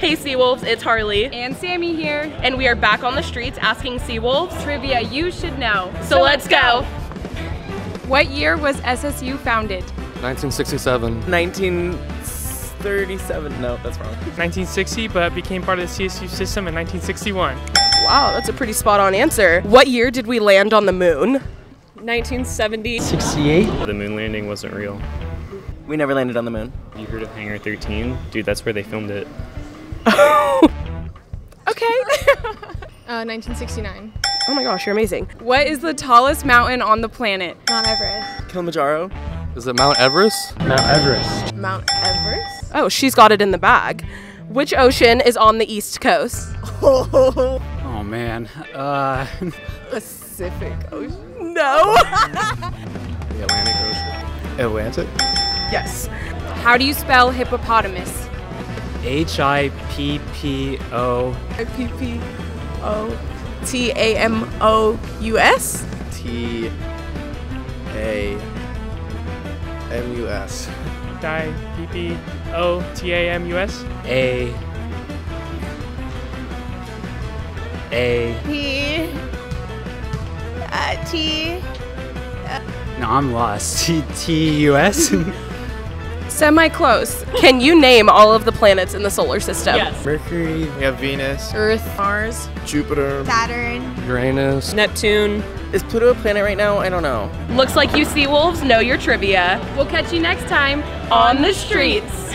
Hey Seawolves, it's Harley. And Sammy here. And we are back on the streets asking Seawolves trivia you should know. So, so let's go. What year was SSU founded? 1967. 1937. No, that's wrong. 1960, but became part of the CSU system in 1961. Wow, that's a pretty spot on answer. What year did we land on the moon? 1970. 68. The moon landing wasn't real. We never landed on the moon. You heard of Hangar 13? Dude, that's where they filmed it. okay. uh, 1969. Oh my gosh, you're amazing. What is the tallest mountain on the planet? Mount Everest. Kilimanjaro. Is it Mount Everest? Mount Everest. Mount Everest? Oh, she's got it in the bag. Which ocean is on the east coast? oh oh man. Uh Pacific Ocean. No. the Atlantic Ocean. Atlantic? Yes. How do you spell hippopotamus? H I P P O P P O T A M O U S? T A M U S. Die P P O T A M U S? A A P uh, T No, I'm lost. T T U S Semi close. Can you name all of the planets in the solar system? Yes. Mercury, we have Venus, Earth, Mars, Jupiter, Saturn, Uranus, Neptune. Is Pluto a planet right now? I don't know. Looks like you sea wolves know your trivia. We'll catch you next time on the streets.